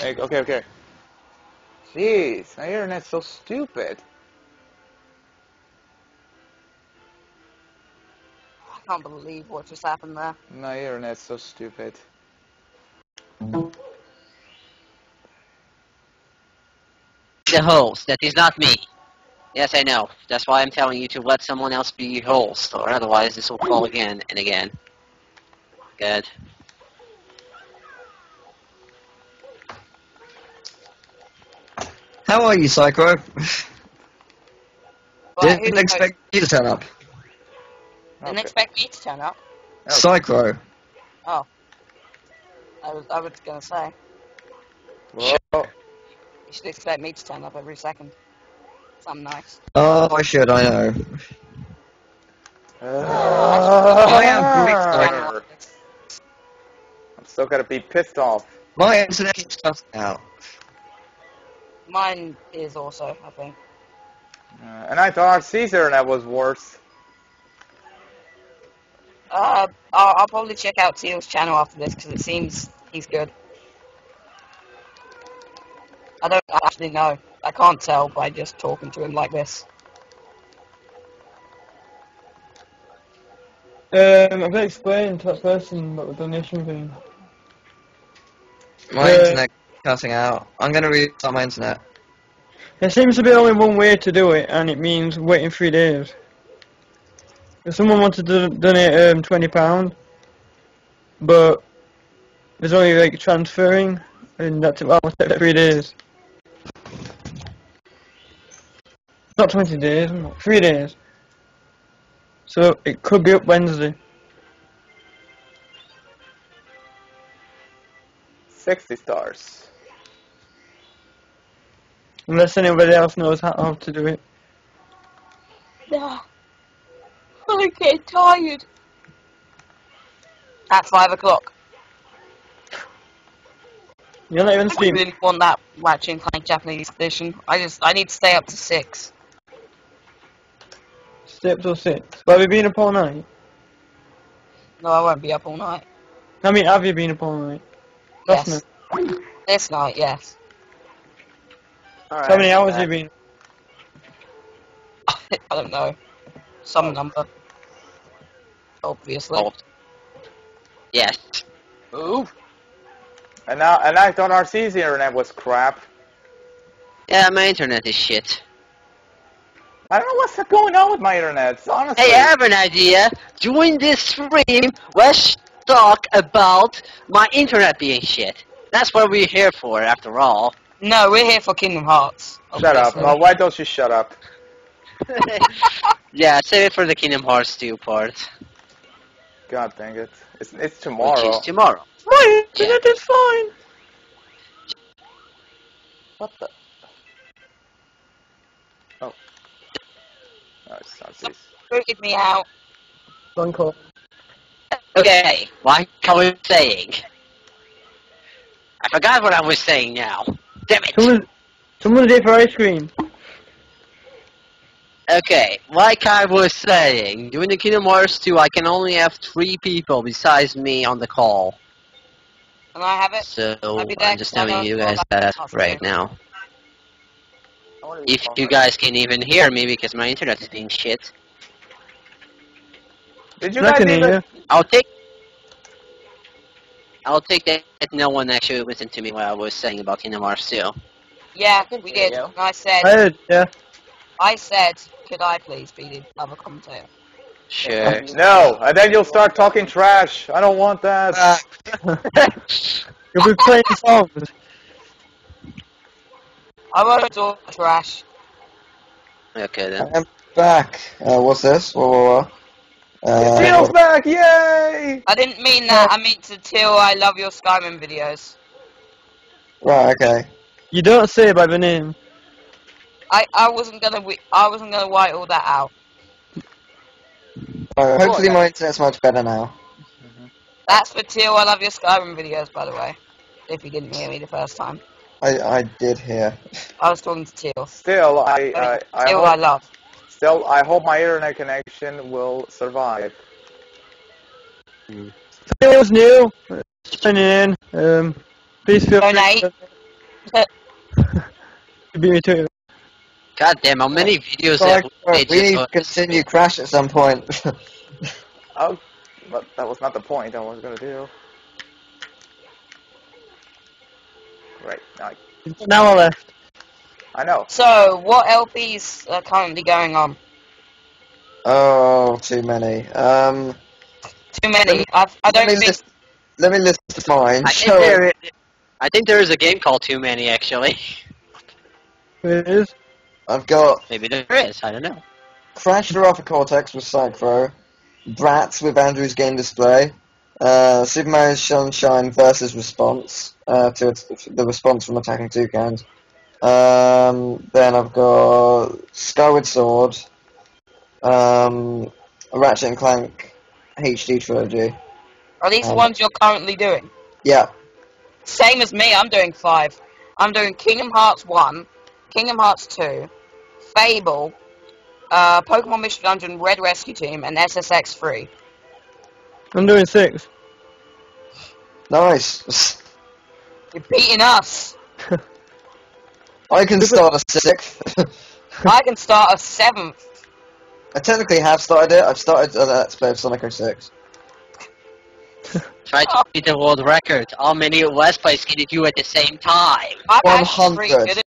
Hey, okay, okay. Jeez, my internet's so stupid. I can't believe what just happened there. My internet's so stupid. The host. That is not me. Yes, I know. That's why I'm telling you to let someone else be host, or otherwise this will fall again and again. Good. How are you, Psycho? But who Didn't knows? expect you to turn up. Didn't Okay. expect me to turn up. Okay. Psycho. Oh. I was, I was gonna say. Whoa. You should expect me to turn up every second. Something nice. Oh, I should, I know. Oh, I am great, I'm still gonna be pissed off. My internet keeps cutting out. Mine is also, I think. Uh, and I thought Caesar that was worse. Uh, I'll, I'll probably check out Teal's channel after this because it seems he's good. I don't actually know. I can't tell by just talking to him like this. Um, I've got to explain to that person about the donation thing. My Uh, internet keeps cutting out. I'm gonna restart my internet. There seems to be only one way to do it, and it means waiting three days. If someone wanted to donate um, twenty pound, but there's only like transferring, and that's take three days. Not twenty days, three days. So it could be up Wednesday. 60 stars. Unless anybody else knows how, how to do it. Yeah. I get tired. At five o'clock. You're not even I streaming. really want that watching and Clank Japanese edition. I just, I need to stay up to six. Stay up till six. But have you been up all night? No, I won't be up all night. I mean, have you been up all night? Last Yes. night. This night, yes. Alright. How many hours have you been? I don't know. Some number. Obviously. Oh. Yes. Ooh. And now, and I thought our Caesar internet was crap. Yeah, my internet is shit. I don't know what's going on with my internet. Honestly. Hey, I have an idea. During this stream, let's talk about my internet being shit. That's what we're here for, after all. No, we're here for Kingdom Hearts. Shut up. Well, why don't you shut up? yeah, save it for the Kingdom Hearts 2 part, God dang it. It's, it's which tomorrow. is tomorrow. My Yeah. internet is fine. What the? Oh. No, it's not this. Booted me out. Phone call. Okay, what I was saying. I forgot what I was saying now. Damn it. Someone, someone's here for ice cream. Okay, like I was saying, during the Kingdom Hearts 2, I can only have three people besides me on the call. Can I have it? So I'll be there, I'm just I telling know you guys that right now. I wanna be If you guys can even hear me because my internet is being shit, Did you I guys can even? Hear you. I'll take. I'll take that no one actually listened to me what I was saying about Kingdom Hearts 2. Yeah, we did. And I said, I heard, yeah. I said, could I please be the other commentator? Sure. No, and then you'll start talking trash. I don't want that. You'll be playing songs. I won't talk trash. okay then. I'm back. Uh, what's this? Whoa, whoa, whoa. Uh, Tino's back! Yay! I didn't mean that. I meant to Till I love your Skyrim videos. right, okay. You don't say by the name. I, I wasn't gonna wi- I wasn't gonna white all that out. Uh, hopefully my internet's much better now. That's for Till I love your Skyrim videos, by the way. If you didn't hear me the first time, I, I did hear. I was talking to Till. Still, I, I, I, Till I hope, love. Still, I hope my internet connection will survive. It was new. Signing in. Um, please feel free Donate. to You beat me to it. God damn, how many videos Sorry, have we made we need just to continue Crash at some point. Oh, but that was not the point I was gonna do. Right, I, An hour left. I know. So, what LPs are currently going on? oh, too many. Um, Too many. I've, I let don't me think. list. Let me list mine. I think, Show there, it. I think there is a game called Too Many, actually. There is. I've got Maybe there is, I don't know. Crash the Wrath of Cortex with Psychro, Bratz with Andrew's Game Display, uh, Super Mario Sunshine versus Response, uh, to its, the response from Attacking Toucans. Um, then I've got Skyward Sword, um, Ratchet and Clank HD trilogy. Are these the um, ones you're currently doing? Yeah, Same as me. I'm doing five. I'm doing Kingdom Hearts one, Kingdom Hearts two, Fable, uh, Pokemon Mystery Dungeon Red Rescue Team, and SSX three. I'm doing six. nice. You're beating us. I can start a sixth. I can start a seventh. I technically have started it. I've started uh, Let's Play of Sonic 06. Try to beat the world record. How many Let's Plays can you do at the same time? I'm actually pretty 100. good at